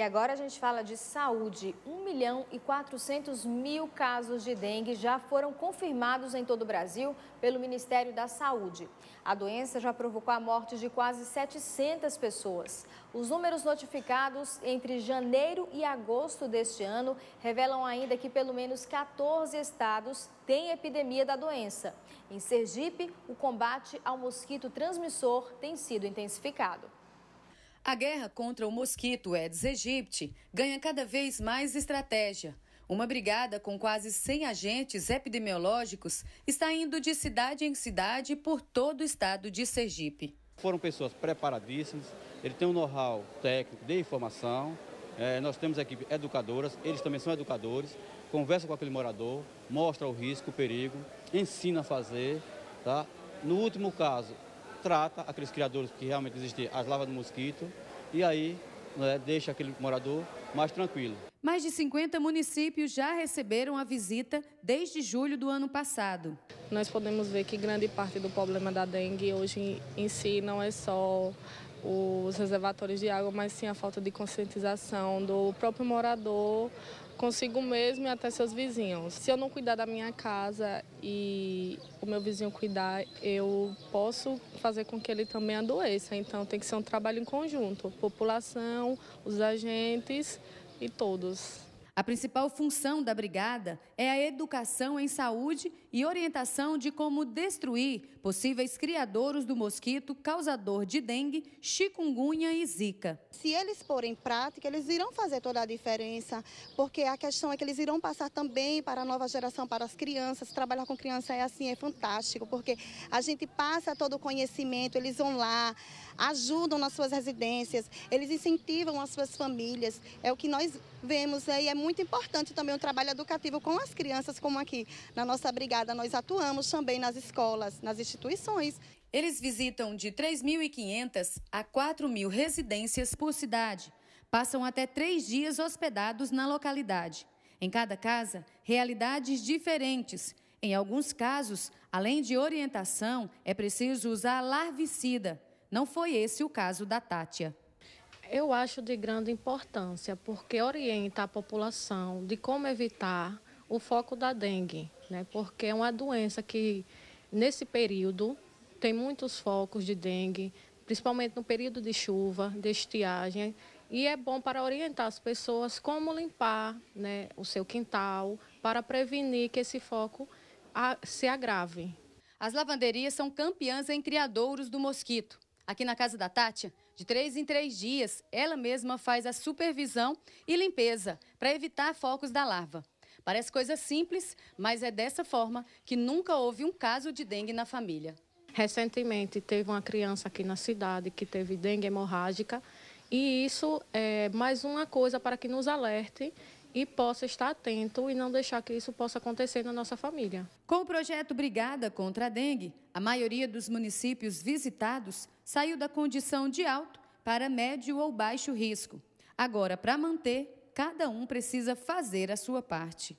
E agora a gente fala de saúde. 1 milhão e 400 mil casos de dengue já foram confirmados em todo o Brasil pelo Ministério da Saúde. A doença já provocou a morte de quase 700 pessoas. Os números notificados entre janeiro e agosto deste ano revelam ainda que pelo menos 14 estados têm epidemia da doença. Em Sergipe, o combate ao mosquito transmissor tem sido intensificado. A guerra contra o mosquito Aedes aegypti ganha cada vez mais estratégia. Uma brigada com quase 100 agentes epidemiológicos está indo de cidade em cidade por todo o estado de Sergipe. Foram pessoas preparadíssimas, ele tem um know-how técnico de informação. É, nós temos equipe educadoras, eles também são educadores, conversa com aquele morador, mostra o risco, o perigo, ensina a fazer. Tá? No último caso, trata aqueles criadores que realmente existem as lavas do mosquito e aí né, deixa aquele morador mais tranquilo. Mais de 50 municípios já receberam a visita desde julho do ano passado. Nós podemos ver que grande parte do problema da dengue hoje em si não é só os reservatórios de água, mas sim a falta de conscientização do próprio morador consigo mesmo e até seus vizinhos. Se eu não cuidar da minha casa e o meu vizinho cuidar, eu posso fazer com que ele também adoeça. Então tem que ser um trabalho em conjunto, população, os agentes e todos. A principal função da brigada é a educação em saúde e orientação de como destruir possíveis criadouros do mosquito causador de dengue, chikungunya e zika. Se eles porem em prática, eles irão fazer toda a diferença, porque a questão é que eles irão passar também para a nova geração, para as crianças. Trabalhar com criança é assim, é fantástico, porque a gente passa todo o conhecimento, eles vão lá, ajudam nas suas residências, eles incentivam as suas famílias. É o que nós vemos aí, é muito importante também o trabalho educativo com as crianças, como aqui na nossa brigada nós atuamos também nas escolas, nas instituições. Eles visitam de 3.500 a 4.000 residências por cidade. Passam até três dias hospedados na localidade. Em cada casa, realidades diferentes. Em alguns casos, além de orientação, é preciso usar larvicida. Não foi esse o caso da Tátia. Eu acho de grande importância, porque orienta a população de como evitar o foco da dengue, né? Porque é uma doença que, nesse período, tem muitos focos de dengue, principalmente no período de chuva, de estiagem, e é bom para orientar as pessoas como limpar né, o seu quintal, para prevenir que esse foco se agrave. As lavanderias são campeãs em criadouros do mosquito. Aqui na casa da Tátia, de três em três dias, ela mesma faz a supervisão e limpeza para evitar focos da larva. Parece coisa simples, mas é dessa forma que nunca houve um caso de dengue na família. Recentemente teve uma criança aqui na cidade que teve dengue hemorrágica e isso é mais uma coisa para que nos alerte e possa estar atento e não deixar que isso possa acontecer na nossa família. Com o projeto Brigada contra a Dengue, a maioria dos municípios visitados saiu da condição de alto para médio ou baixo risco. Agora, para manter, cada um precisa fazer a sua parte.